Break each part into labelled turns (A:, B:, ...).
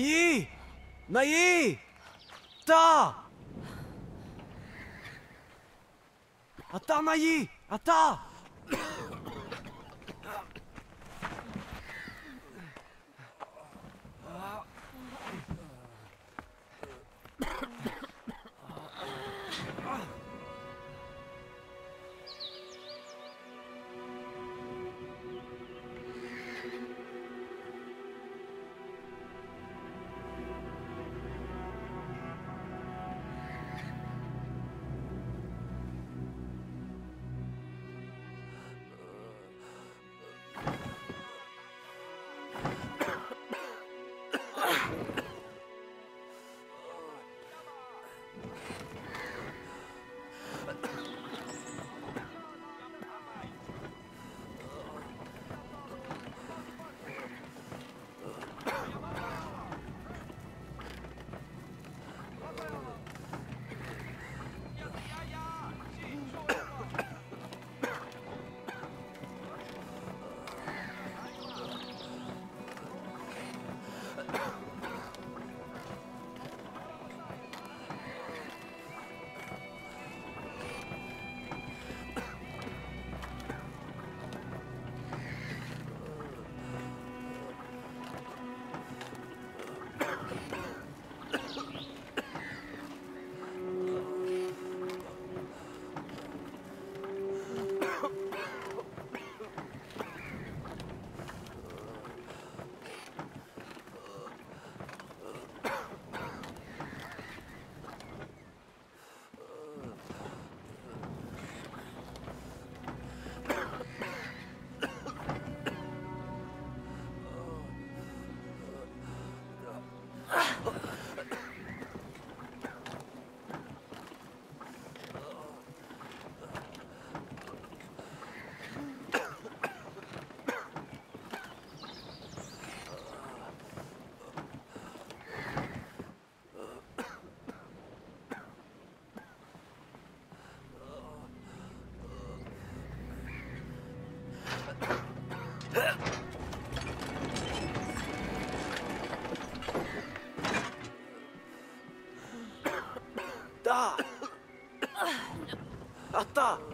A: Nayi! Nayi! Ata! Ata, Nayi! Ata! 아따!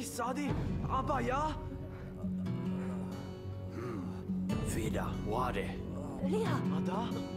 A: Sadi, apa ya?
B: Hmm. Vida,
C: Wade. Lia.
A: Ada?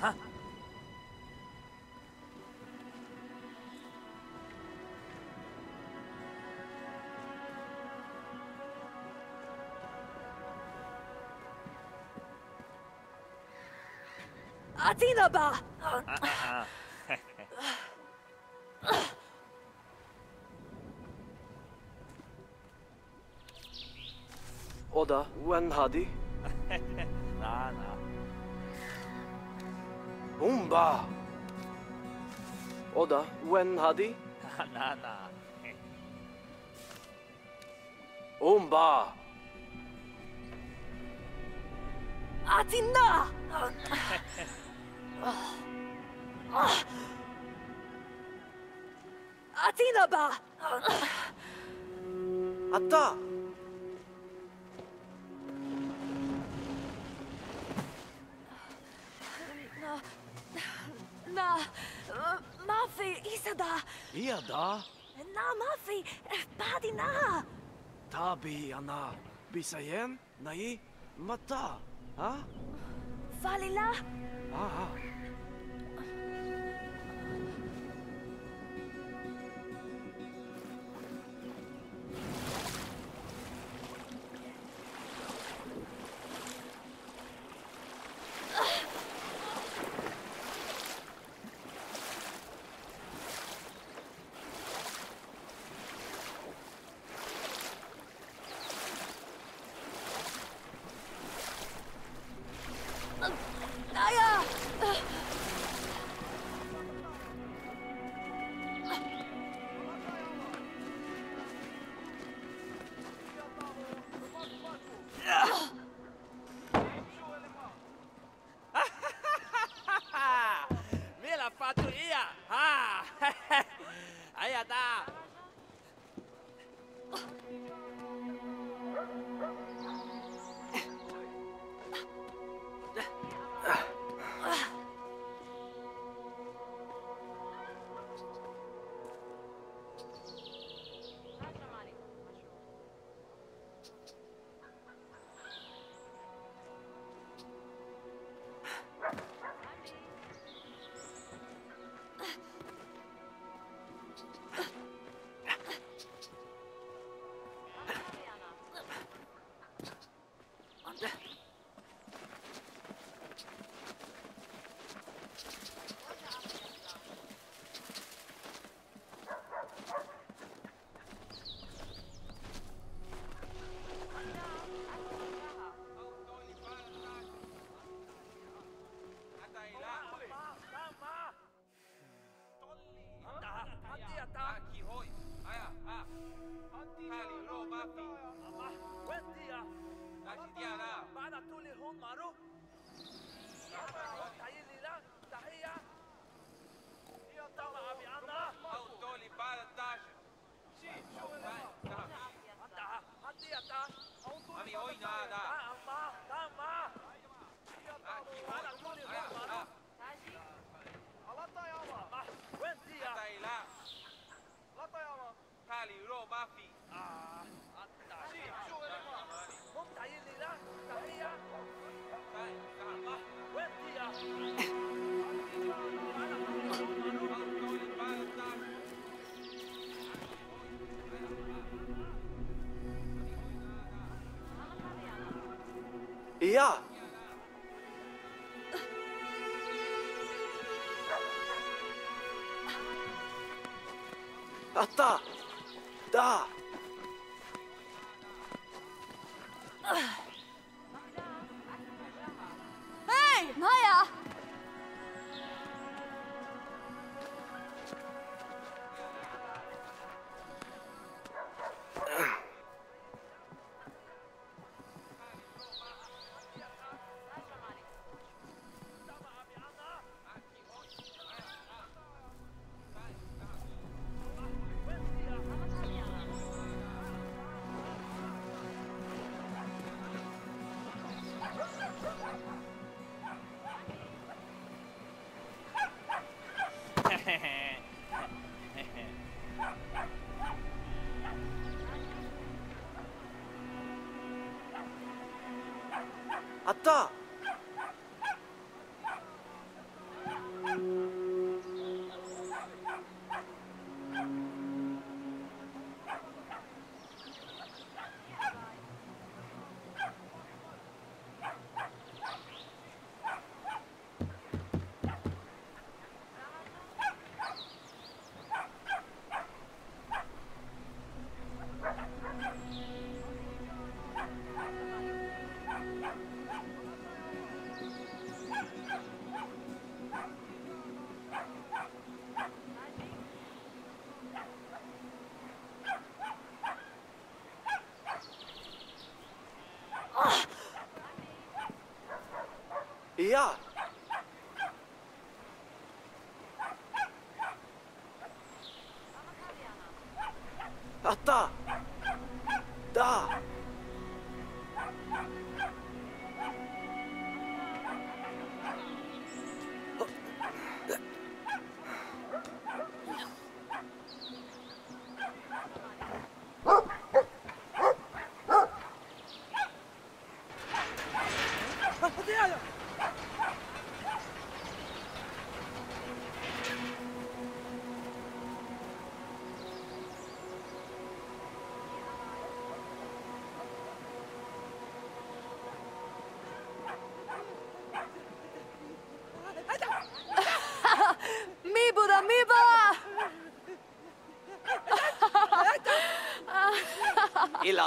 B: はアテ
C: ィナバ
A: ー O da,
D: وين هادي؟ لا لا
A: Umba! Oda, when Hadi?
D: na na.
A: Umba!
C: Atina! Atina
A: ba! Atta!
C: Anna! Mafi, Isada! Iada? Na, Mafi, padi na!
A: Tabi, Anna. Bisayen, nai, mata, ha?
C: Falila?
A: Ah, ah.
C: あ
A: った。だ。
C: あ 아따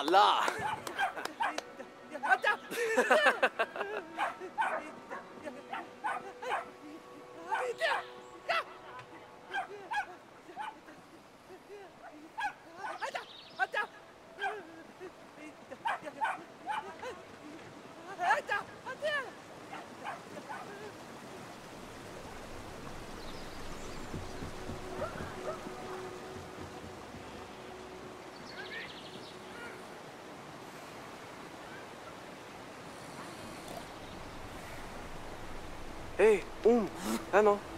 C: الله. Ah non.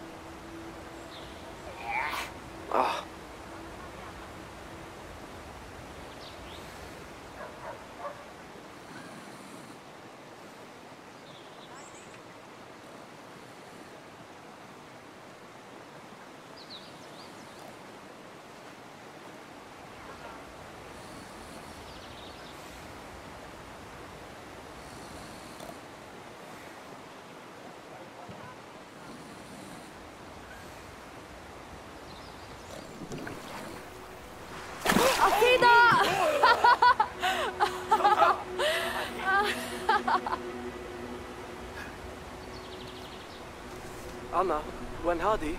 C: When
A: hardy,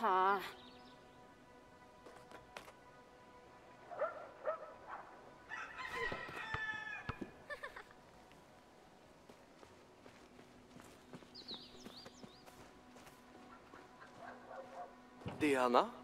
D: はあデ
A: ィアナ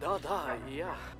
A: Da, da, ja. Da.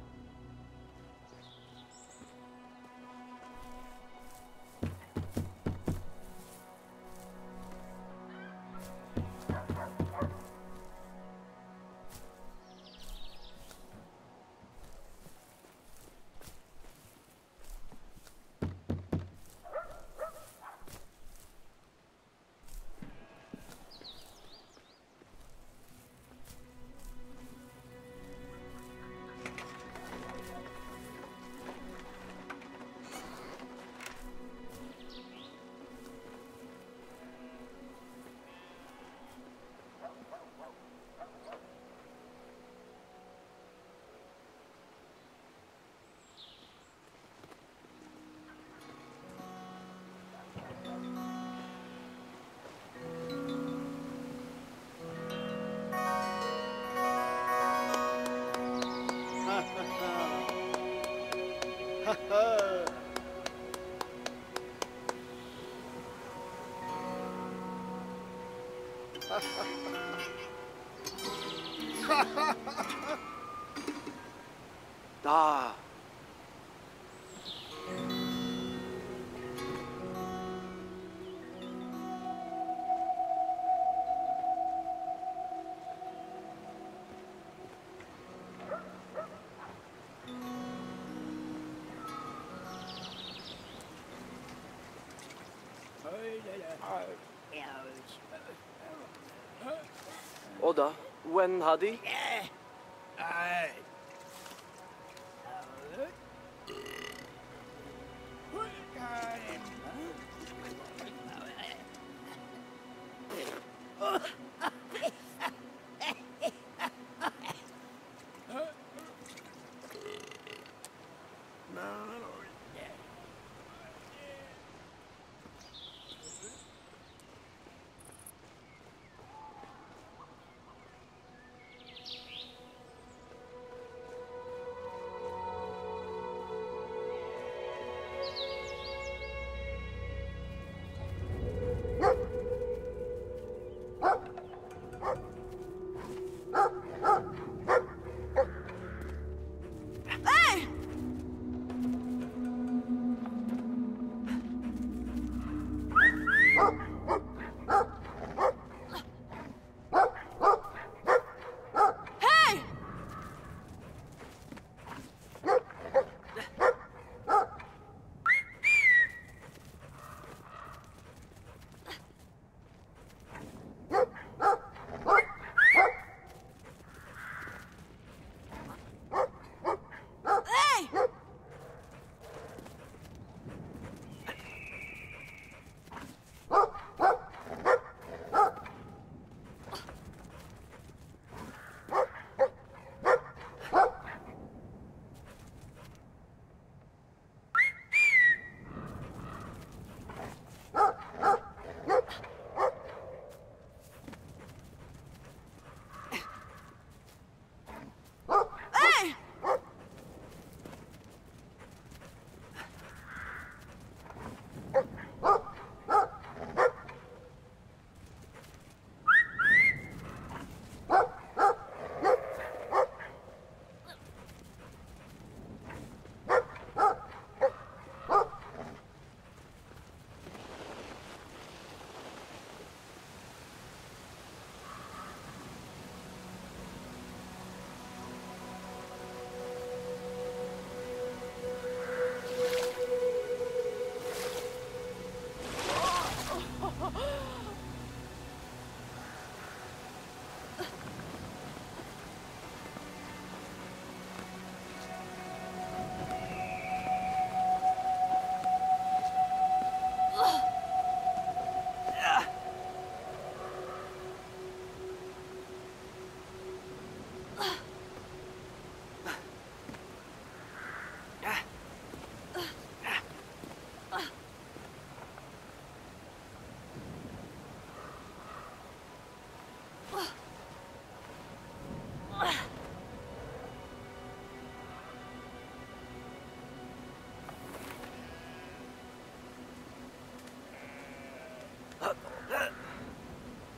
A: Oda, da,
D: when Hadi?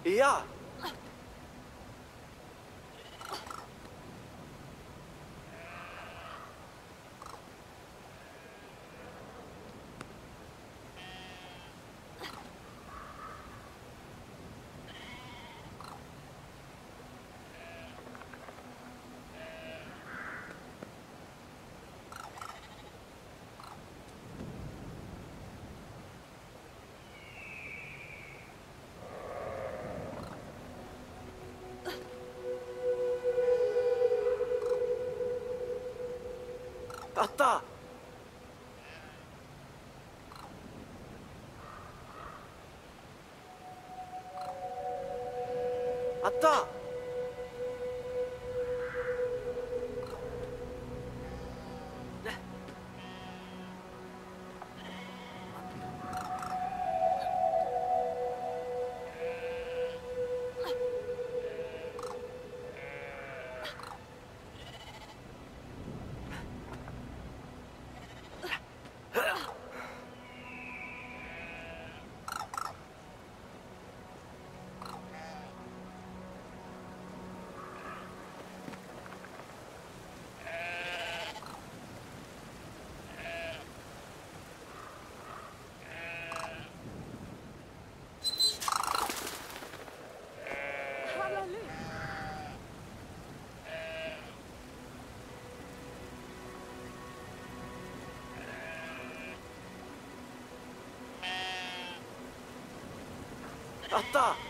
A: Yeah. あった。あった。あっ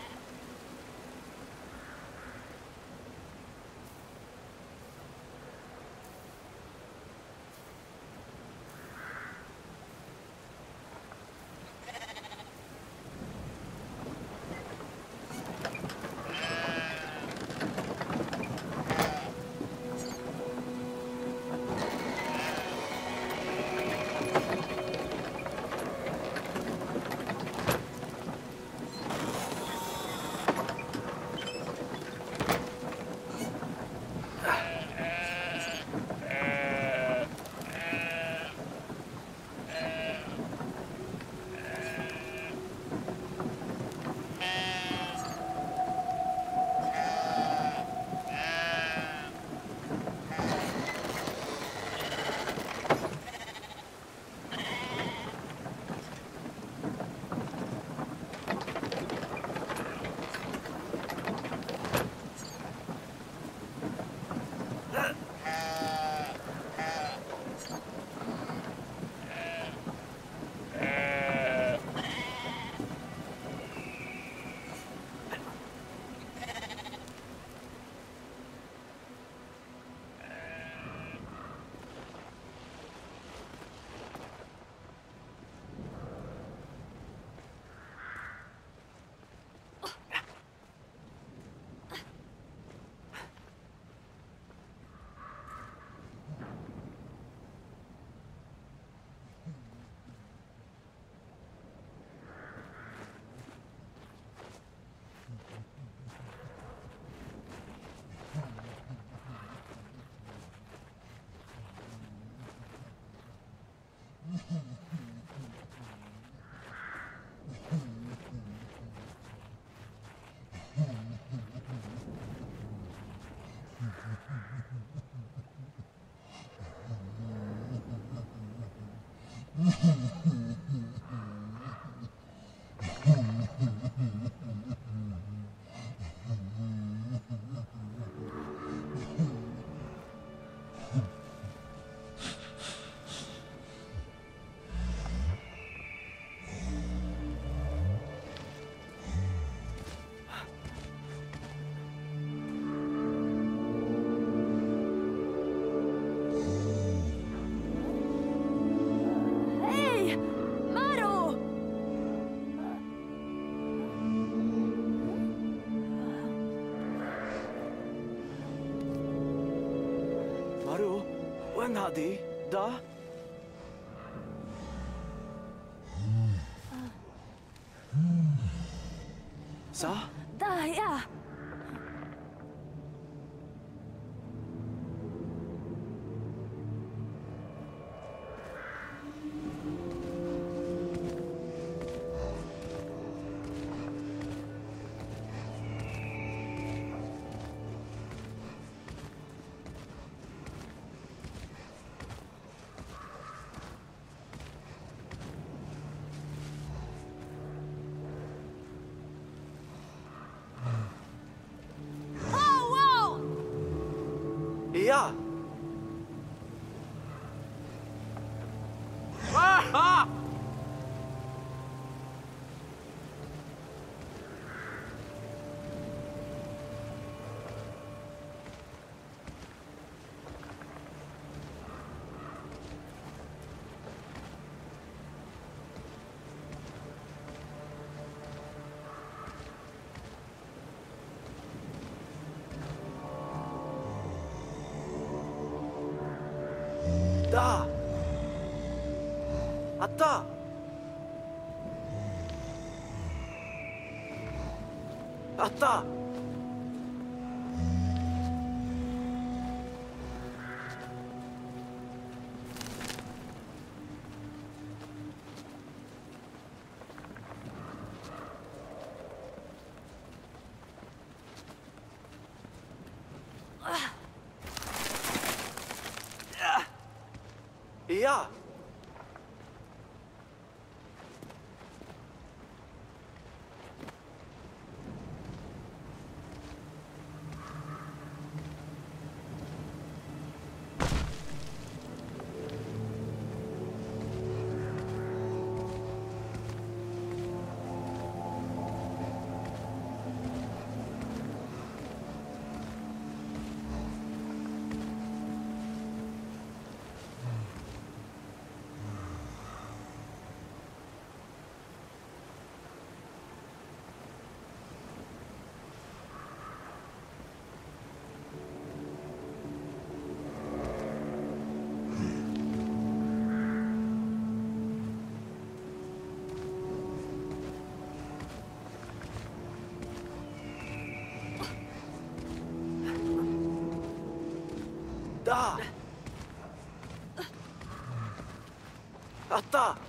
A: 哪里的啥大
C: 海呀
A: だあった。あった。いやだ。あった。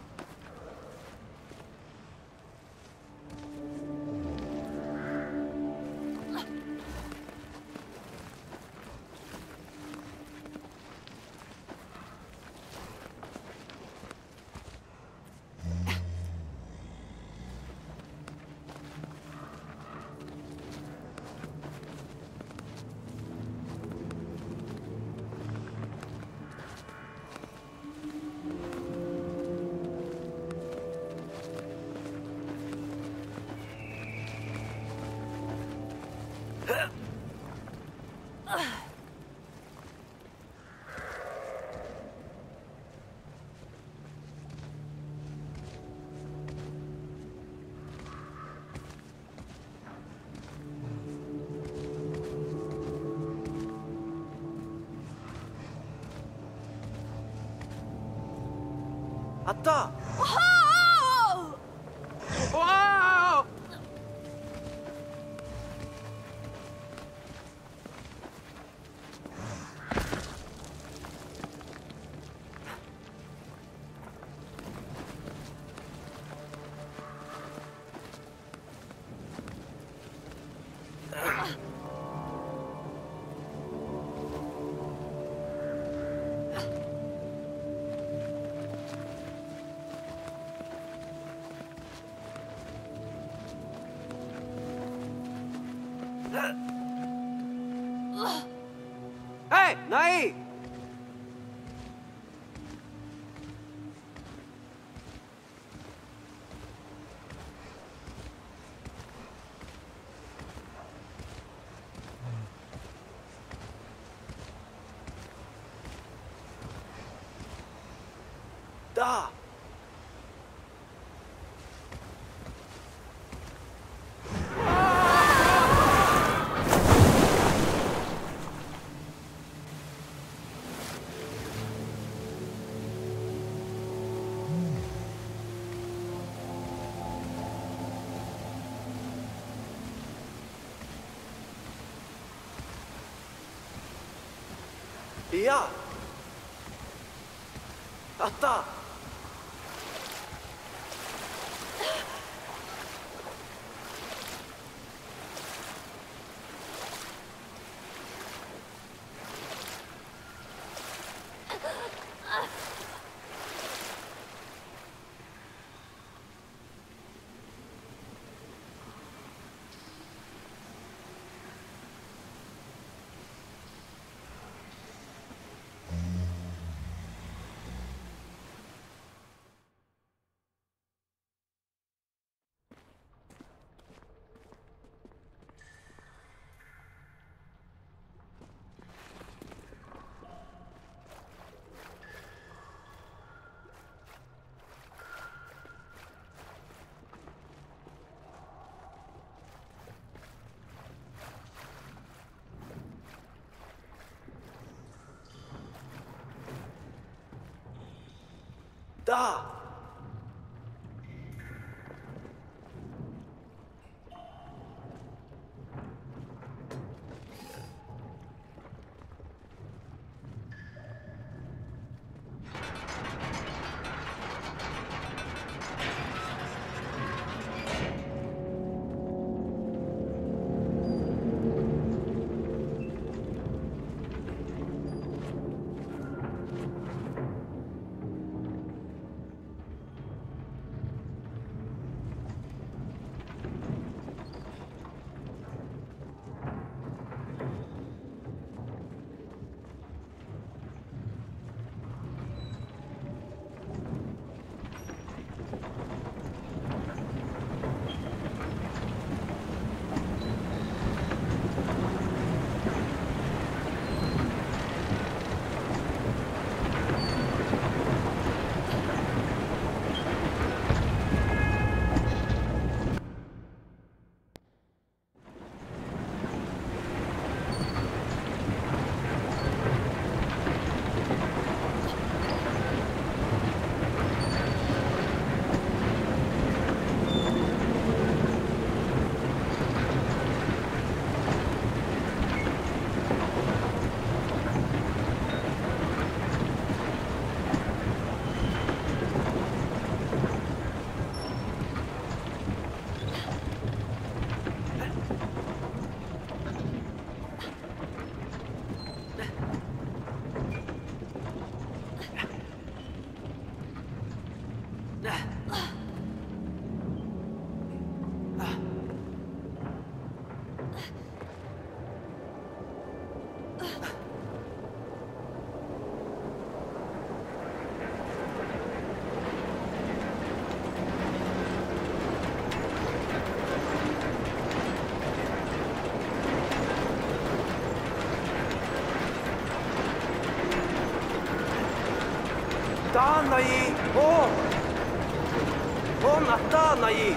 A: った。
E: お
C: お
A: da
C: いや。あった。だ。
A: Da! Tahan Nai! Oo! Oo, nata Nai!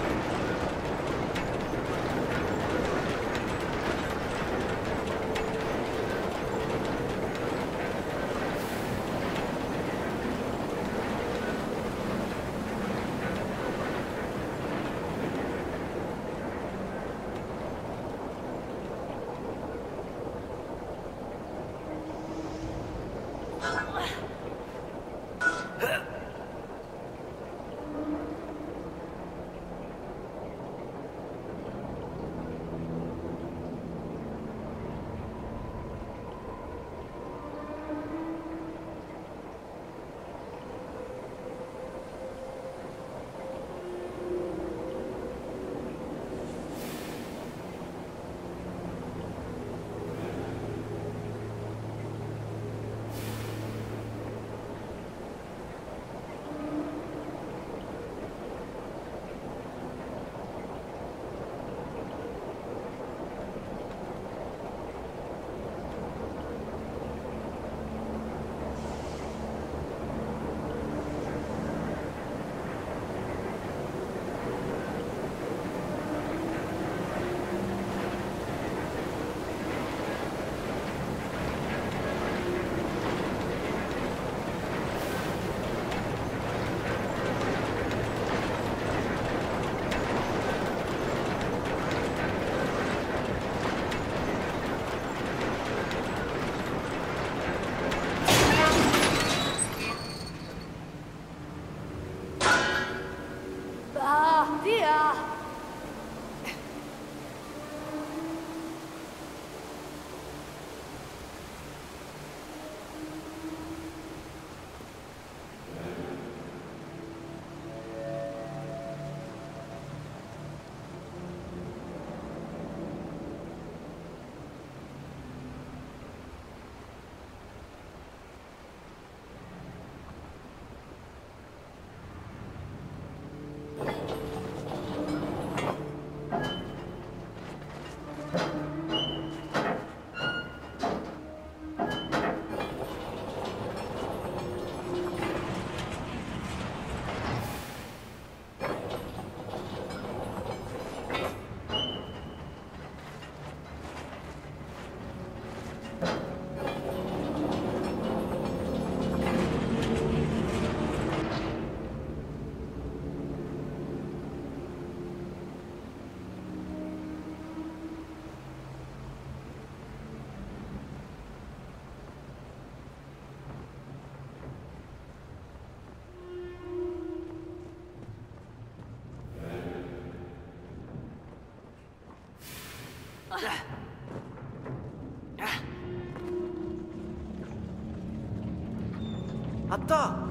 A: あった。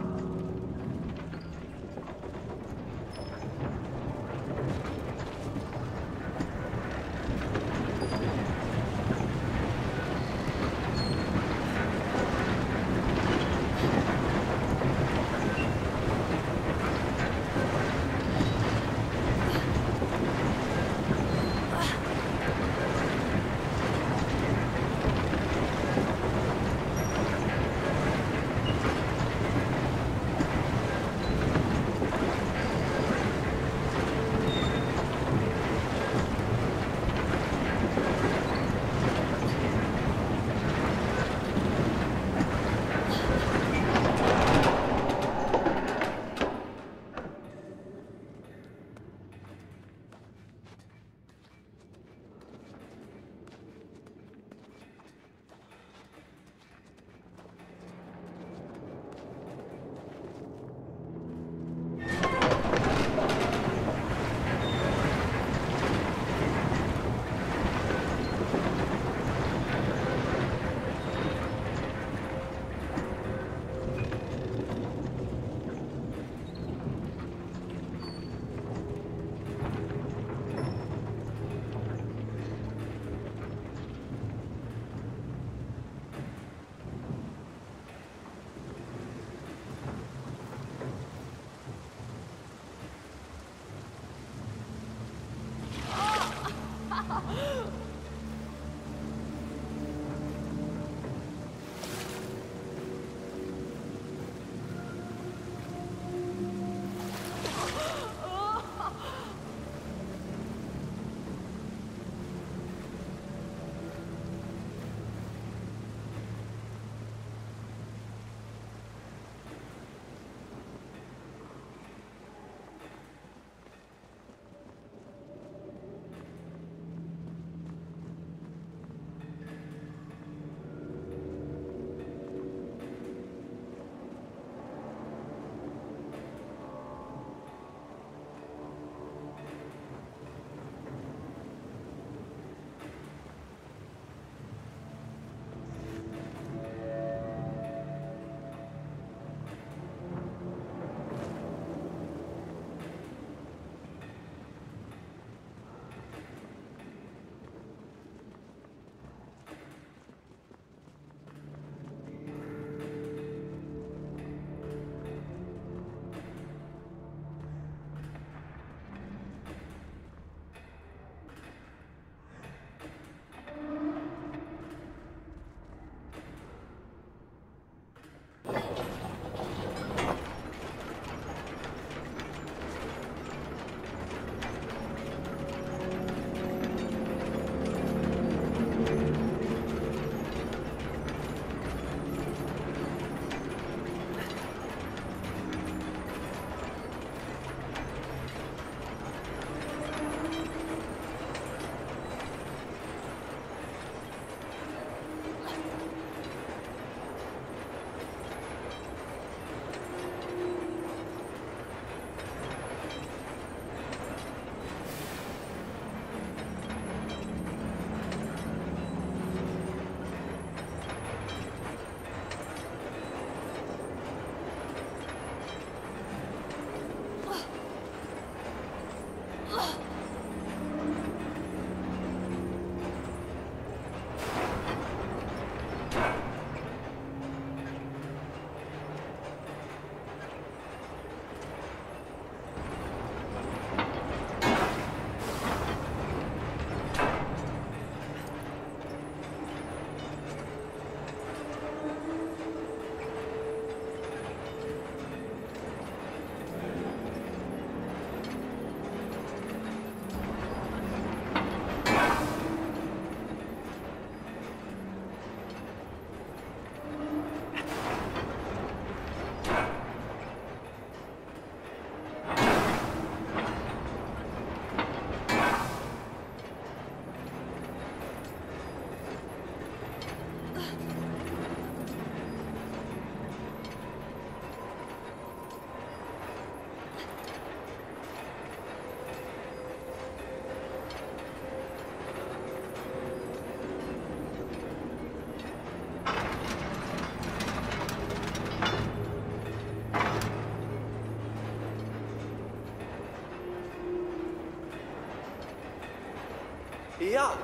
A: い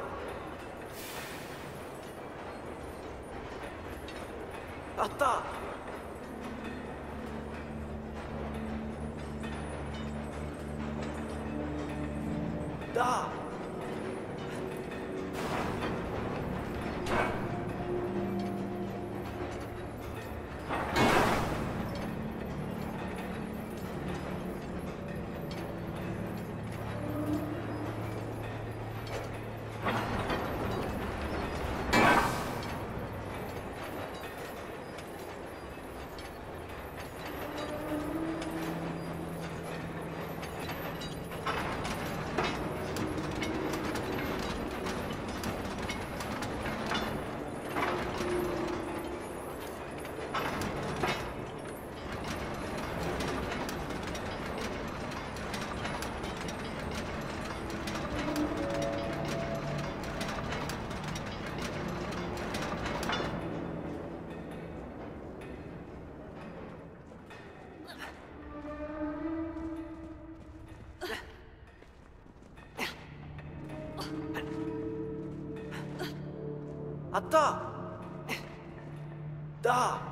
A: あった。だ。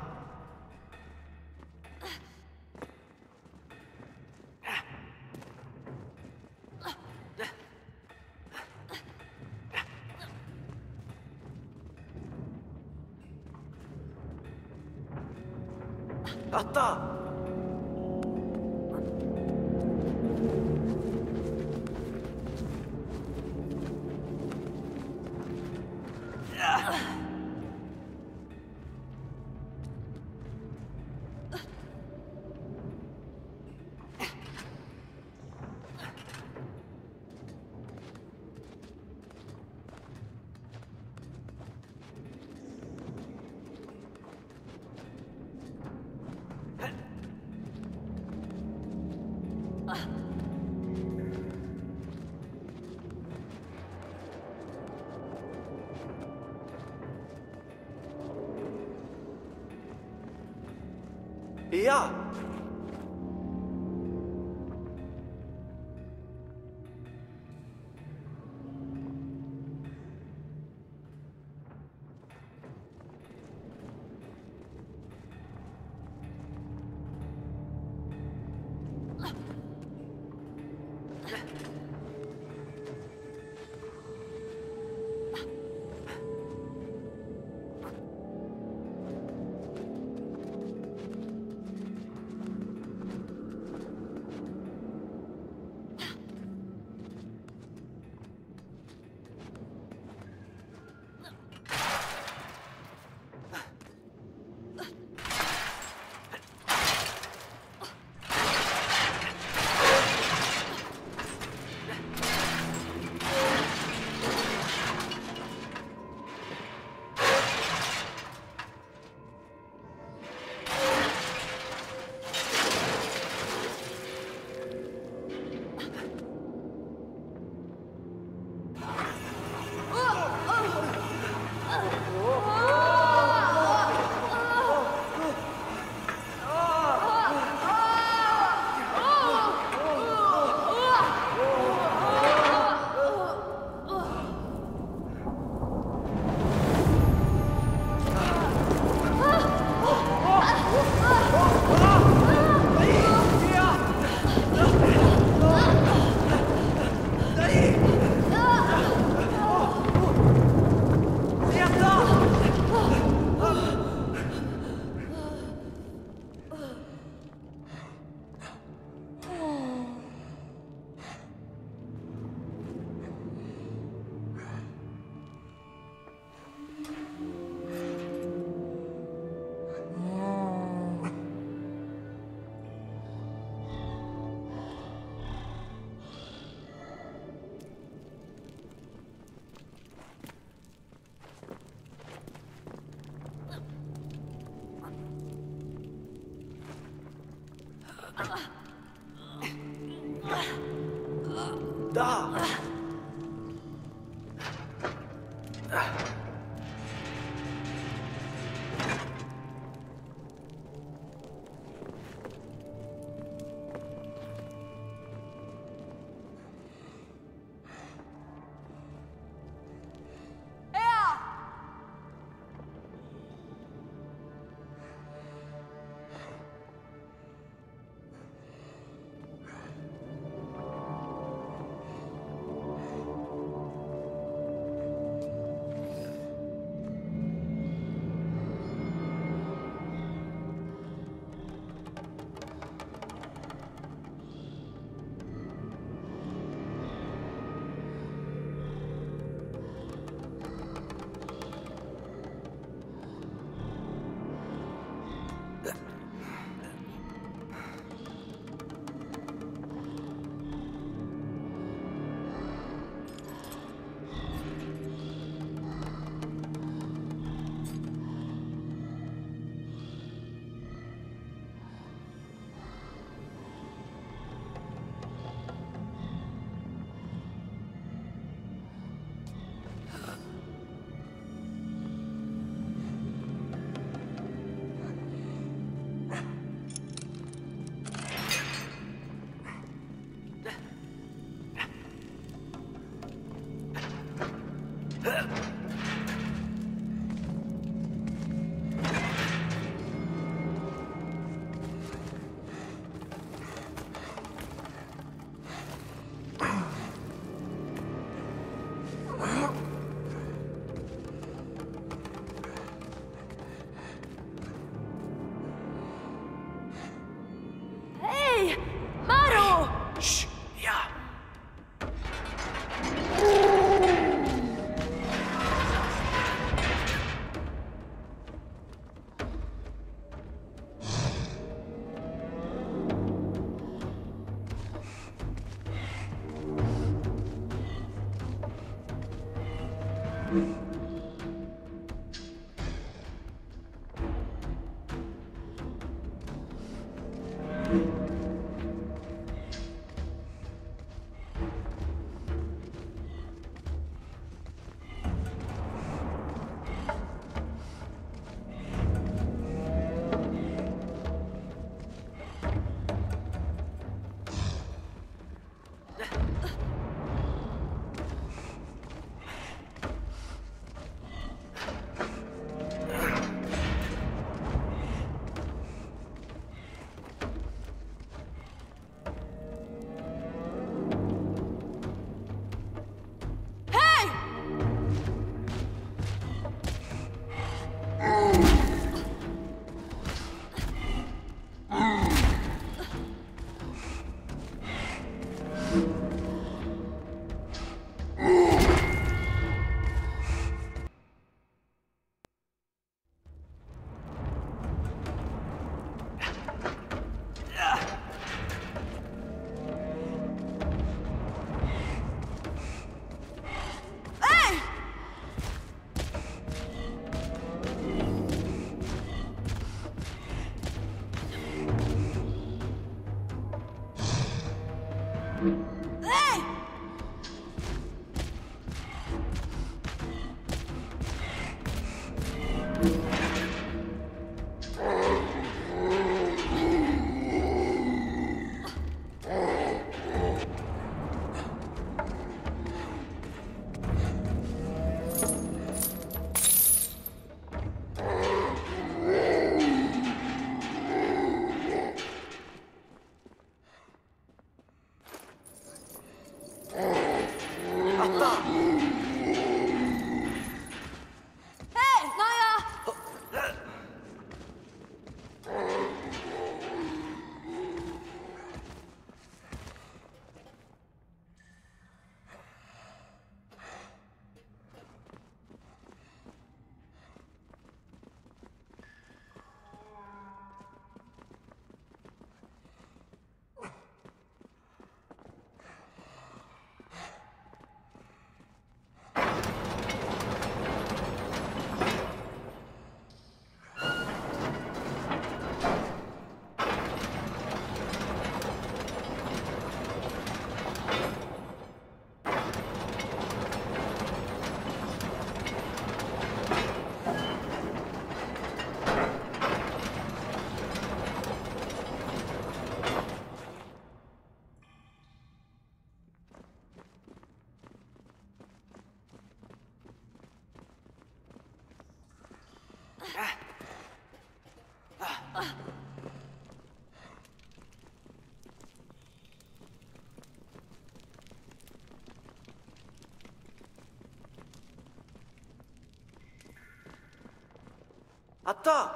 A: あった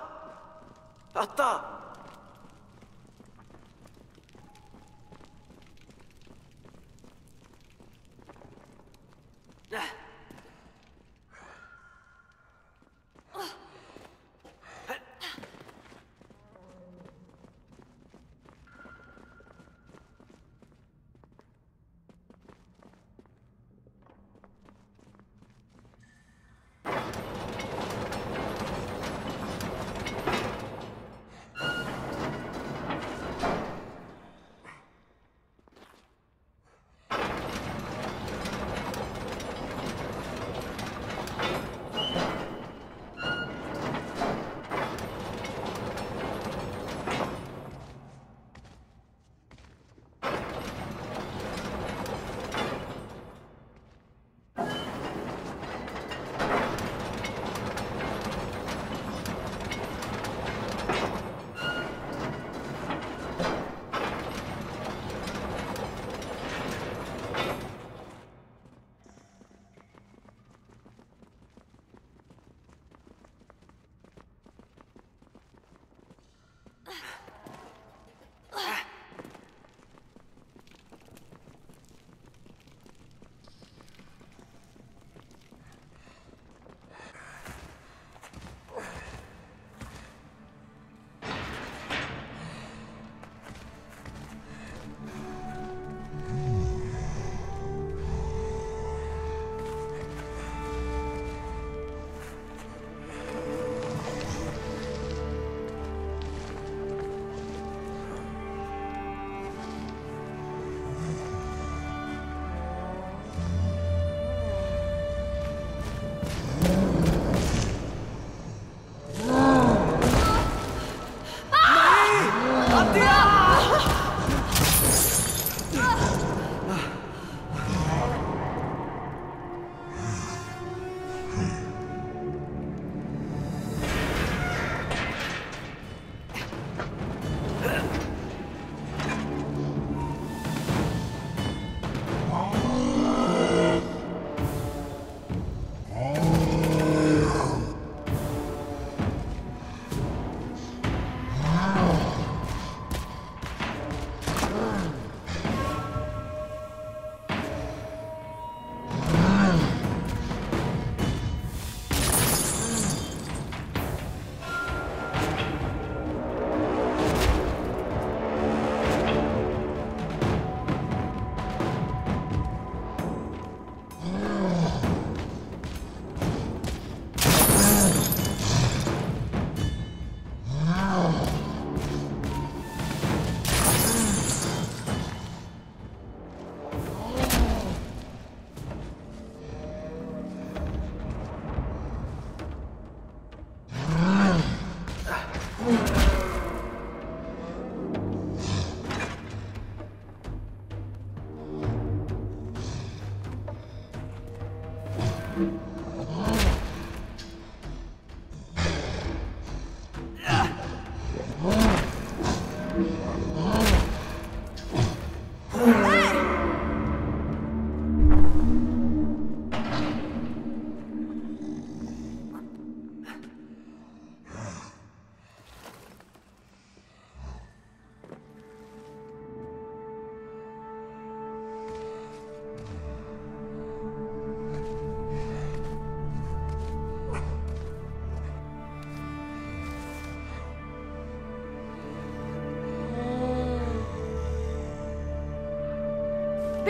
A: あ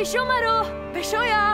C: Beijão, Marô! Beijão, Yá!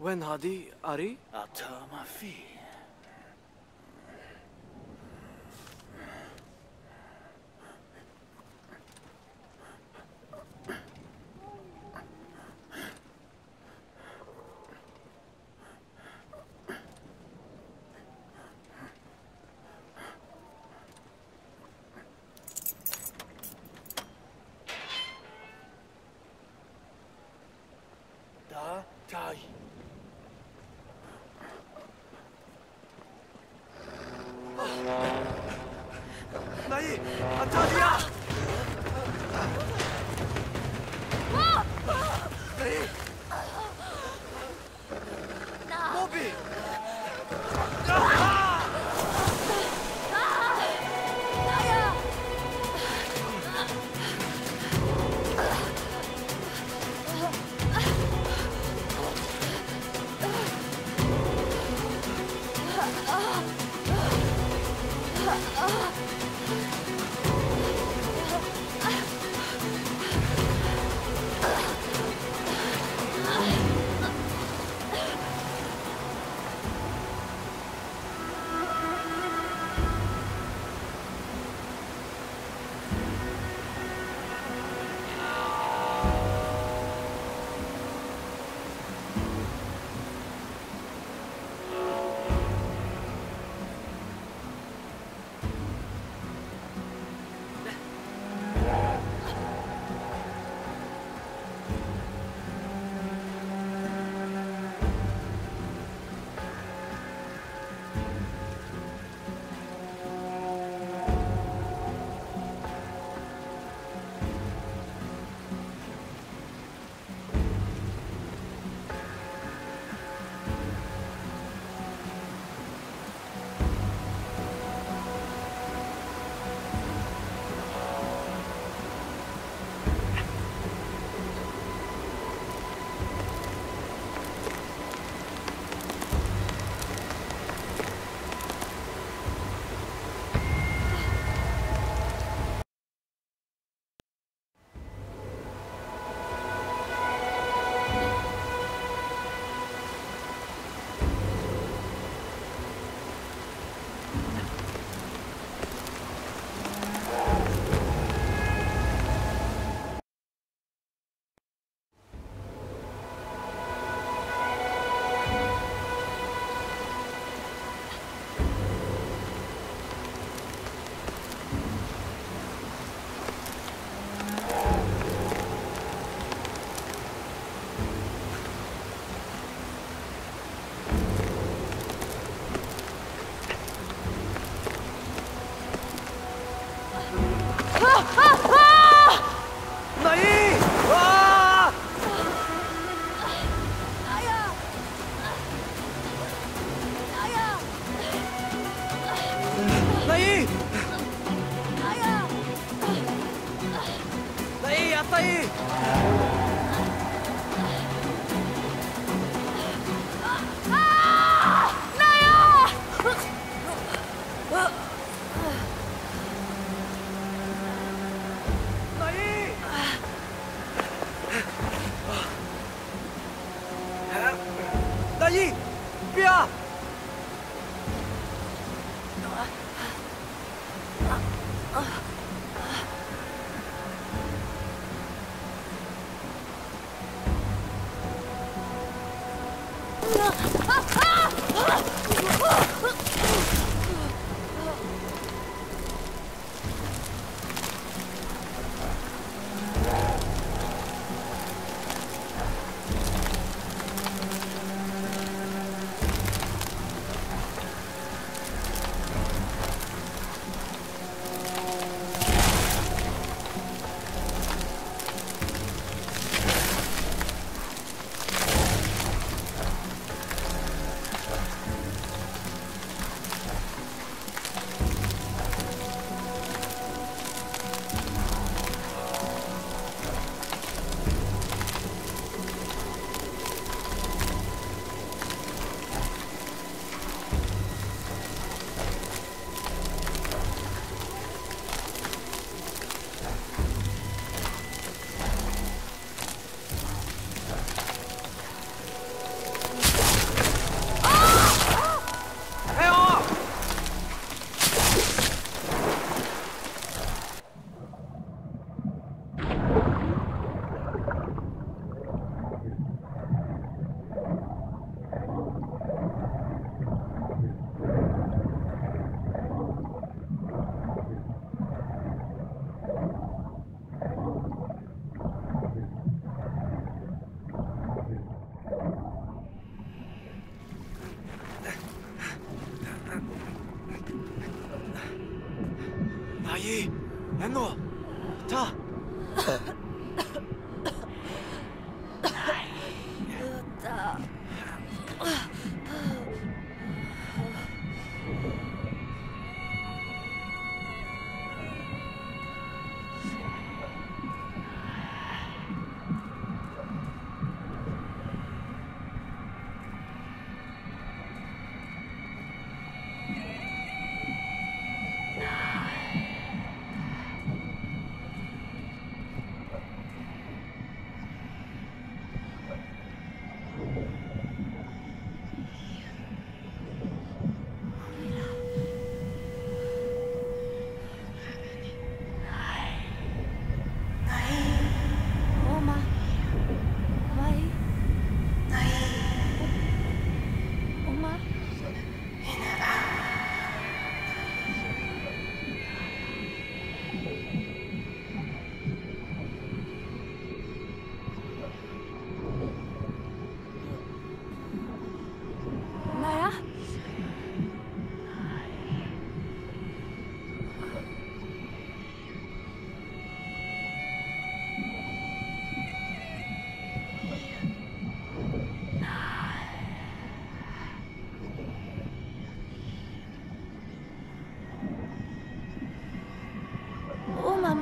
C: When Hadi,
A: Ari? Atama Fee.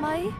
C: play?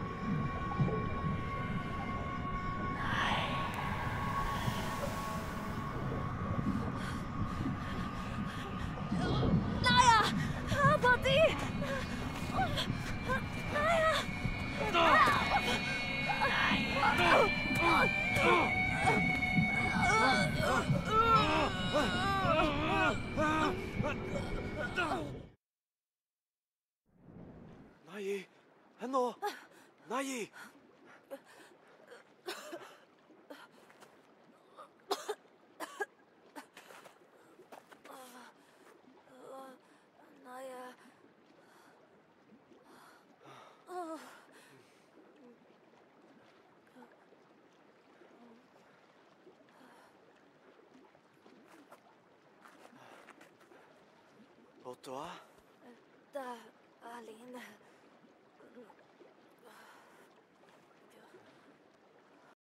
A: Otto は
C: Da, Aline.